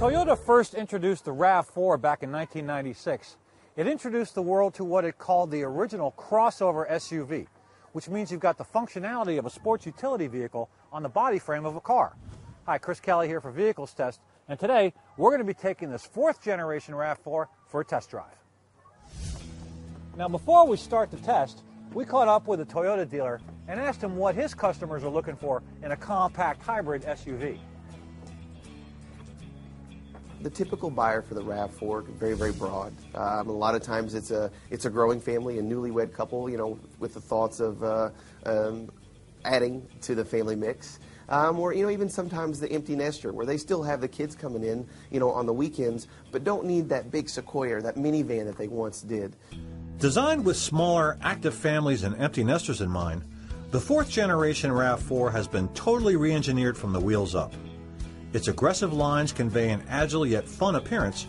Toyota first introduced the RAV4 back in 1996, it introduced the world to what it called the original crossover SUV, which means you've got the functionality of a sports utility vehicle on the body frame of a car. Hi, Chris Kelly here for Vehicles Test, and today we're going to be taking this fourth generation RAV4 for a test drive. Now, before we start the test, we caught up with a Toyota dealer and asked him what his customers are looking for in a compact hybrid SUV. The typical buyer for the RAV4 very, very broad. Um, a lot of times it's a it's a growing family, a newlywed couple, you know, with the thoughts of uh, um, adding to the family mix. Um, or you know even sometimes the empty nester where they still have the kids coming in you know on the weekends but don't need that big sequoia that minivan that they once did Designed with smaller, active families and empty nesters in mind, the fourth generation RAV4 has been totally re engineered from the wheels up. Its aggressive lines convey an agile yet fun appearance,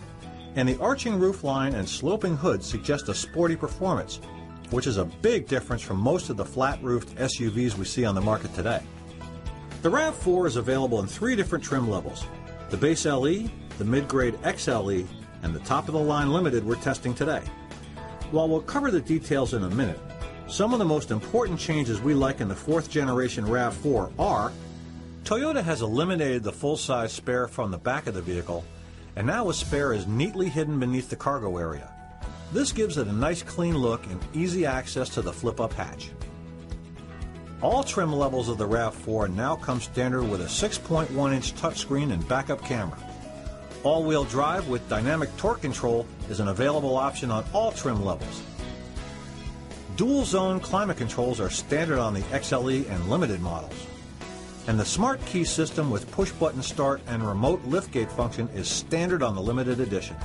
and the arching roofline and sloping hood suggest a sporty performance, which is a big difference from most of the flat roofed SUVs we see on the market today. The RAV4 is available in three different trim levels the base LE, the mid grade XLE, and the top of the line limited we're testing today. While we'll cover the details in a minute, some of the most important changes we like in the fourth generation RAV4 are Toyota has eliminated the full size spare from the back of the vehicle, and now a spare is neatly hidden beneath the cargo area. This gives it a nice clean look and easy access to the flip up hatch. All trim levels of the RAV4 now come standard with a 6.1 inch touchscreen and backup camera. All-wheel drive with dynamic torque control is an available option on all trim levels. Dual zone climate controls are standard on the XLE and limited models. And the smart key system with push button start and remote liftgate function is standard on the limited edition.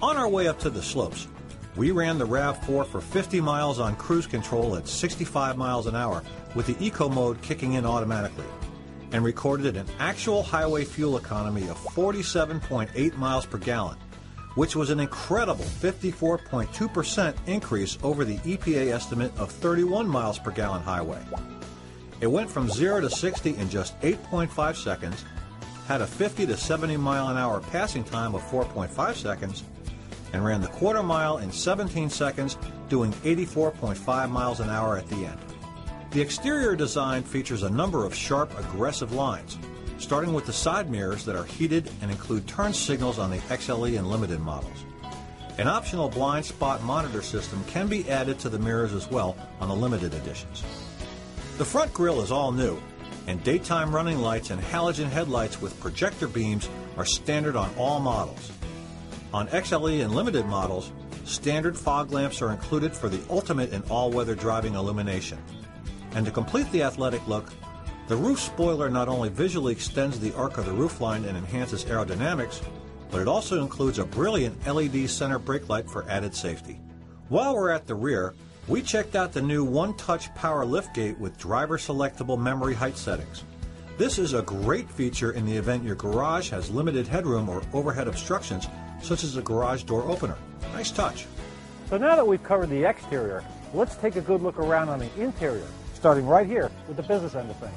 On our way up to the slopes, we ran the RAV4 for 50 miles on cruise control at 65 miles an hour with the eco mode kicking in automatically and recorded an actual highway fuel economy of 47.8 miles per gallon, which was an incredible 54.2% increase over the EPA estimate of 31 miles per gallon highway. It went from 0 to 60 in just 8.5 seconds, had a 50 to 70 mile an hour passing time of 4.5 seconds, and ran the quarter mile in 17 seconds, doing 84.5 miles an hour at the end. The exterior design features a number of sharp, aggressive lines, starting with the side mirrors that are heated and include turn signals on the XLE and Limited models. An optional blind spot monitor system can be added to the mirrors as well on the limited editions. The front grille is all new, and daytime running lights and halogen headlights with projector beams are standard on all models. On XLE and limited models, standard fog lamps are included for the ultimate in all-weather driving illumination. And to complete the athletic look, the roof spoiler not only visually extends the arc of the roofline and enhances aerodynamics, but it also includes a brilliant LED center brake light for added safety. While we're at the rear, we checked out the new One Touch Power Liftgate with driver selectable memory height settings. This is a great feature in the event your garage has limited headroom or overhead obstructions, such as a garage door opener. Nice touch. So now that we've covered the exterior, let's take a good look around on the interior starting right here with the business end of things.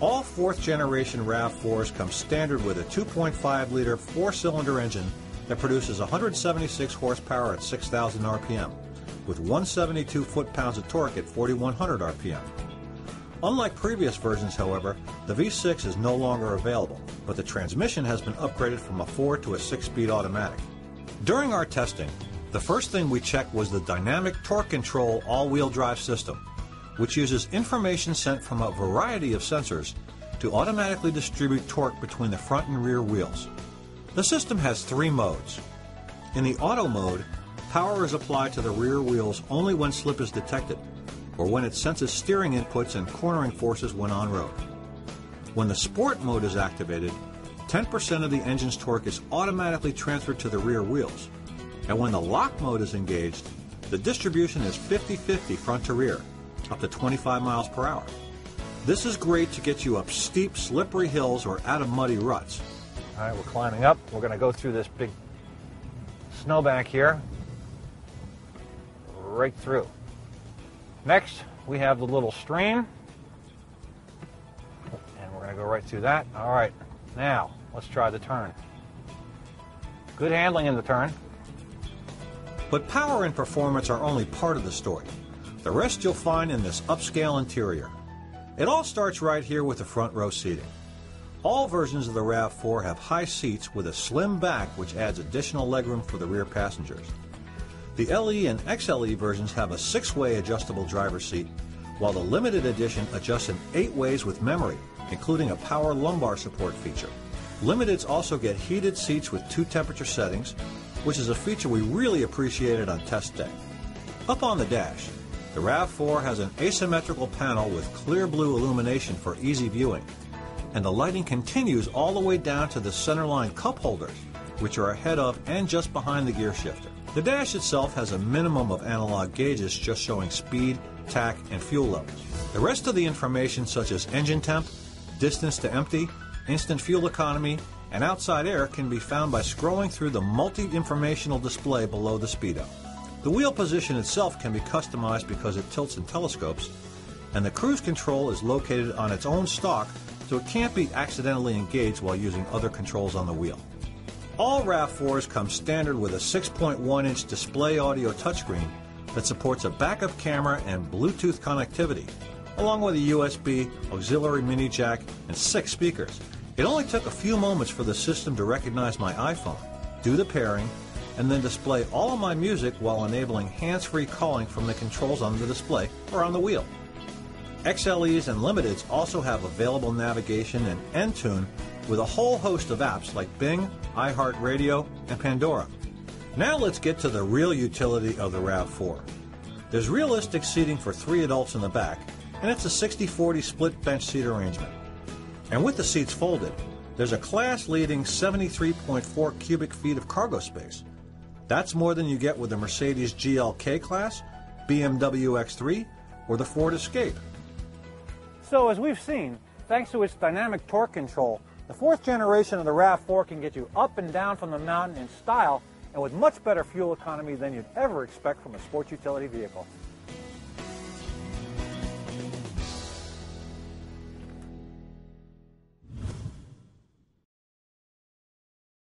All fourth generation RAV4s come standard with a 2.5 liter four cylinder engine that produces 176 horsepower at 6,000 RPM, with 172 foot pounds of torque at 4,100 RPM. Unlike previous versions, however, the V6 is no longer available, but the transmission has been upgraded from a 4 to a 6 speed automatic. During our testing, the first thing we checked was the dynamic torque control all-wheel drive system, which uses information sent from a variety of sensors to automatically distribute torque between the front and rear wheels. The system has three modes. In the auto mode, power is applied to the rear wheels only when slip is detected, or when it senses steering inputs and cornering forces when on road. When the sport mode is activated, 10% of the engine's torque is automatically transferred to the rear wheels, and when the lock mode is engaged, the distribution is 50-50 front to rear, up to 25 miles per hour. This is great to get you up steep, slippery hills or out of muddy ruts. All right, we're climbing up. We're going to go through this big snowbank here, right through. Next, we have the little stream, and we're going to go right through that. All right, Now, let's try the turn. Good handling in the turn. But power and performance are only part of the story. The rest you'll find in this upscale interior. It all starts right here with the front row seating. All versions of the RAV4 have high seats with a slim back which adds additional legroom for the rear passengers. The LE and XLE versions have a six-way adjustable driver seat, while the limited edition adjusts in eight ways with memory, including a power lumbar support feature. Limiteds also get heated seats with two temperature settings, which is a feature we really appreciated on test day. Up on the dash, the RAV4 has an asymmetrical panel with clear blue illumination for easy viewing, and the lighting continues all the way down to the centerline cup holders, which are ahead of and just behind the gear shifter. The dash itself has a minimum of analog gauges just showing speed, tach, and fuel levels. The rest of the information such as engine temp, distance to empty, instant fuel economy, and outside air can be found by scrolling through the multi-informational display below the speedo. The wheel position itself can be customized because it tilts and telescopes, and the cruise control is located on its own stalk so it can't be accidentally engaged while using other controls on the wheel. All RAV4s come standard with a 6.1 inch display audio touchscreen that supports a backup camera and Bluetooth connectivity, along with a USB, auxiliary mini jack, and six speakers. It only took a few moments for the system to recognize my iPhone, do the pairing, and then display all of my music while enabling hands-free calling from the controls on the display or on the wheel. XLEs and Limiteds also have available navigation and Entune with a whole host of apps like Bing, iHeartRadio, and Pandora. Now let's get to the real utility of the RAV4. There's realistic seating for three adults in the back, and it's a 60-40 split bench seat arrangement. And with the seats folded, there's a class-leading 73.4 cubic feet of cargo space. That's more than you get with the Mercedes GLK class, BMW X3, or the Ford Escape. So as we've seen, thanks to its dynamic torque control, the fourth generation of the RAV4 can get you up and down from the mountain in style and with much better fuel economy than you'd ever expect from a sports utility vehicle.